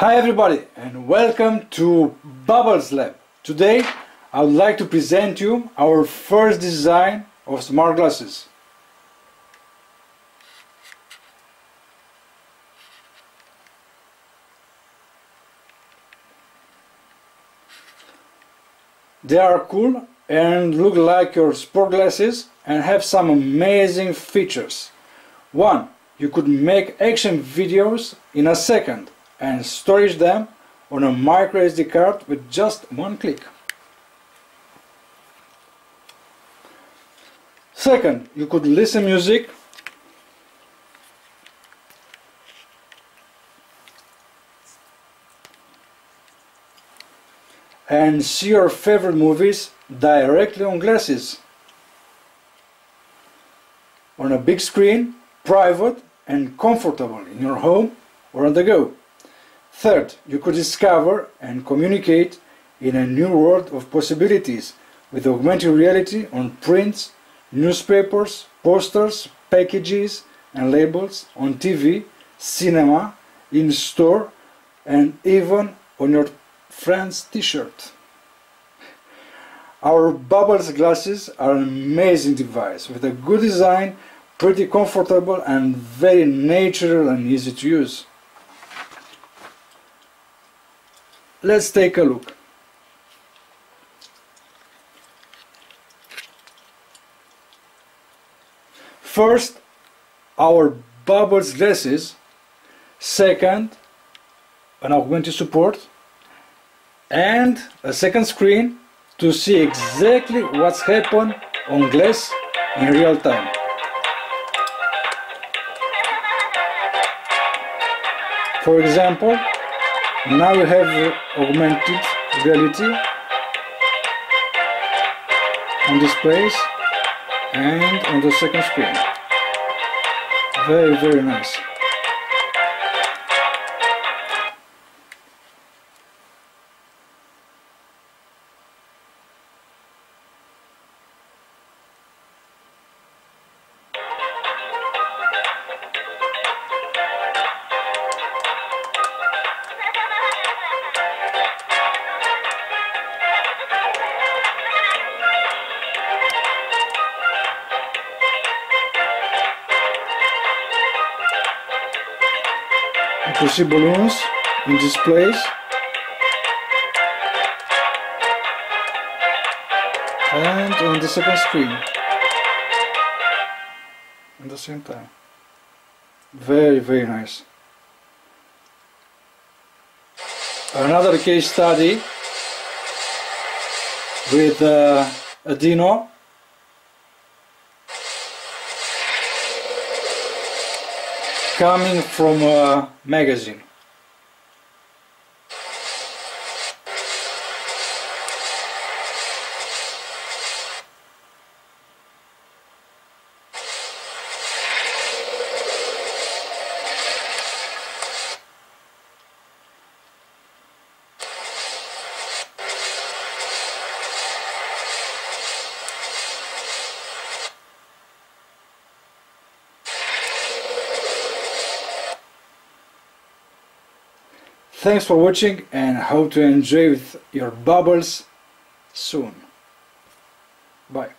Hi everybody and welcome to Bubbles Lab. Today I would like to present you our first design of smart glasses. They are cool and look like your sport glasses and have some amazing features. One, you could make action videos in a second and storage them on a micro SD card with just one click. Second, you could listen music and see your favorite movies directly on glasses on a big screen, private and comfortable in your home or on the go. Third, you could discover and communicate in a new world of possibilities with augmented reality on prints, newspapers, posters, packages and labels, on TV, cinema, in store and even on your friend's t-shirt. Our Bubbles glasses are an amazing device with a good design, pretty comfortable and very natural and easy to use. Let's take a look. First, our Bubbles glasses. Second, an augmented support. And a second screen to see exactly what's happened on glass in real time. For example, now we have augmented reality on displays and on the second screen. Very, very nice. You see balloons in this place. and on the second screen. At the same time. Very very nice. Another case study with uh, Dino coming from a magazine. Thanks for watching and hope to enjoy with your bubbles soon. Bye.